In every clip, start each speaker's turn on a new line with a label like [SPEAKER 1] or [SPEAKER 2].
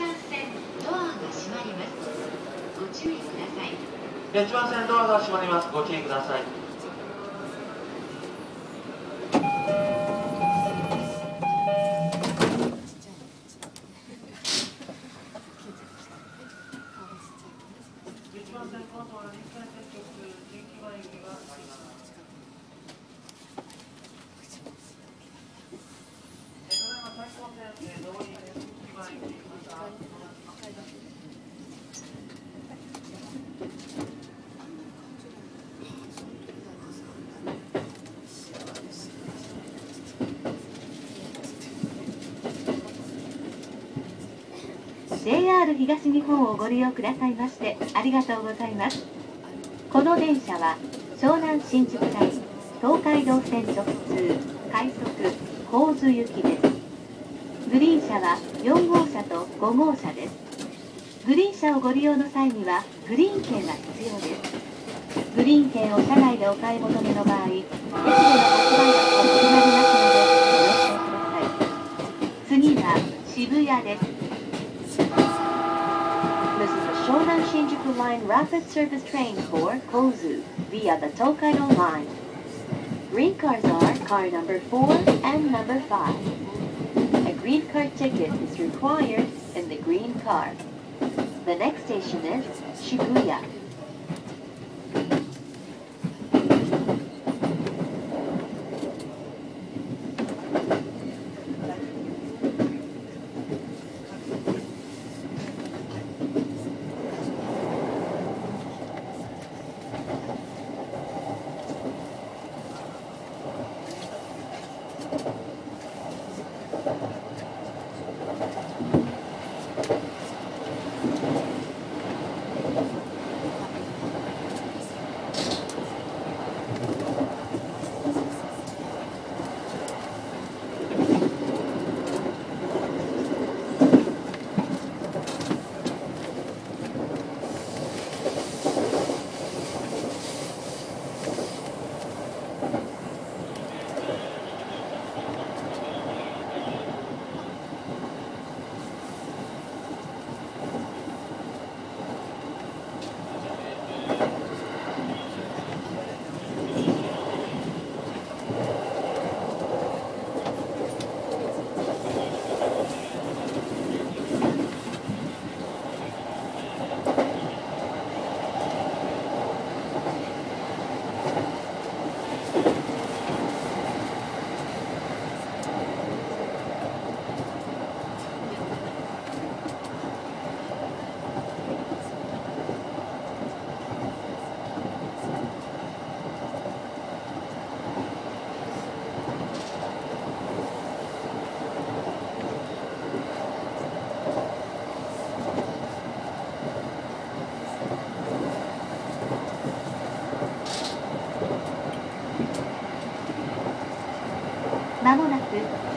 [SPEAKER 1] 番線ドアが閉まります。ご注意ください。
[SPEAKER 2] 1番線ドアが閉まりますご注意ください。1番線関東は臨海線直通19番行きがありますえただいま対向線えー上り19番行きまた
[SPEAKER 3] ー JR 東日本をご利用くださいましてありがとうございます。この電車は湘南新宿ライン東海道線直通快速神津行きです。グリーン車は4号車と5号車です。グリーン車をご利用の際にはグリーン券が必要です。グリーン券を車内でお買い求めの場合駅での発売額と異なりますのでご了承ください。次は渋谷です。Shinjuku Line rapid service train for Kozu via the Tokaido Line. Green cars are car number 4 and number 5. A green car ticket is required in the green car. The next station is Shibuya. まもなく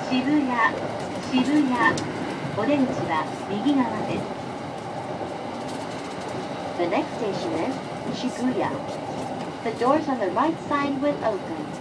[SPEAKER 3] 渋谷、渋谷、お出口は右側です。The next station is Shibuya. The doors on the right side will open.「